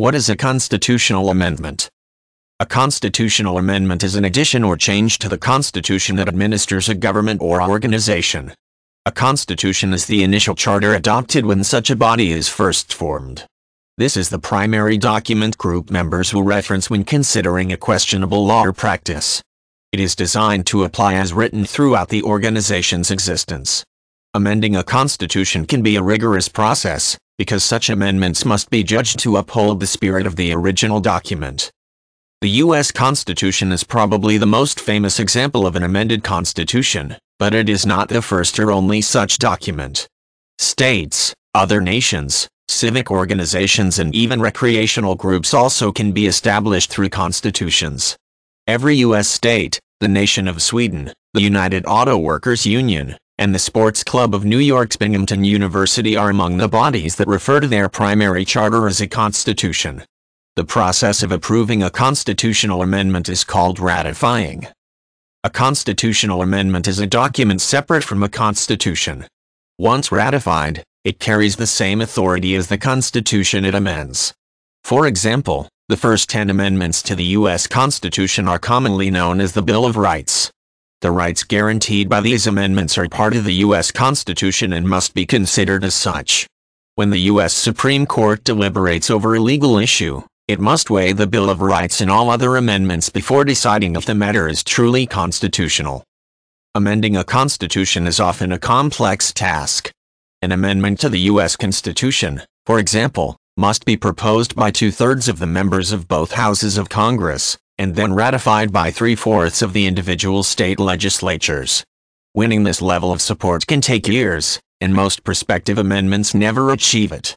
What is a constitutional amendment? A constitutional amendment is an addition or change to the Constitution that administers a government or organization. A constitution is the initial charter adopted when such a body is first formed. This is the primary document group members will reference when considering a questionable law or practice. It is designed to apply as written throughout the organization's existence. Amending a constitution can be a rigorous process, because such amendments must be judged to uphold the spirit of the original document. The U.S. Constitution is probably the most famous example of an amended constitution, but it is not the first or only such document. States, other nations, civic organizations and even recreational groups also can be established through constitutions. Every U.S. state, the nation of Sweden, the United Auto Workers Union, and the Sports Club of New York's Binghamton University are among the bodies that refer to their primary charter as a constitution. The process of approving a constitutional amendment is called ratifying. A constitutional amendment is a document separate from a constitution. Once ratified, it carries the same authority as the Constitution it amends. For example, the first 10 amendments to the U.S. Constitution are commonly known as the Bill of Rights. The rights guaranteed by these amendments are part of the U.S. Constitution and must be considered as such. When the U.S. Supreme Court deliberates over a legal issue, it must weigh the Bill of Rights and all other amendments before deciding if the matter is truly constitutional. Amending a constitution is often a complex task. An amendment to the U.S. Constitution, for example, must be proposed by two-thirds of the members of both houses of Congress, and then ratified by three-fourths of the individual state legislatures. Winning this level of support can take years, and most prospective amendments never achieve it.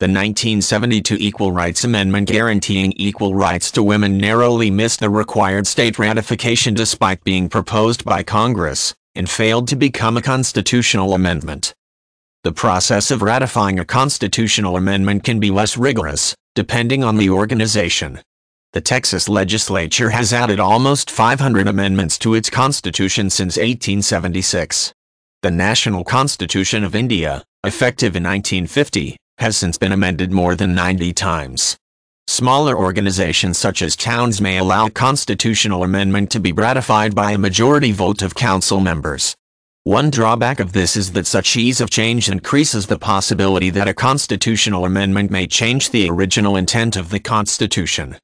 The 1972 Equal Rights Amendment guaranteeing equal rights to women narrowly missed the required state ratification despite being proposed by Congress, and failed to become a constitutional amendment. The process of ratifying a constitutional amendment can be less rigorous, depending on the organization. The Texas legislature has added almost 500 amendments to its constitution since 1876. The National Constitution of India, effective in 1950, has since been amended more than 90 times. Smaller organizations such as towns may allow constitutional amendment to be ratified by a majority vote of council members. One drawback of this is that such ease of change increases the possibility that a constitutional amendment may change the original intent of the Constitution.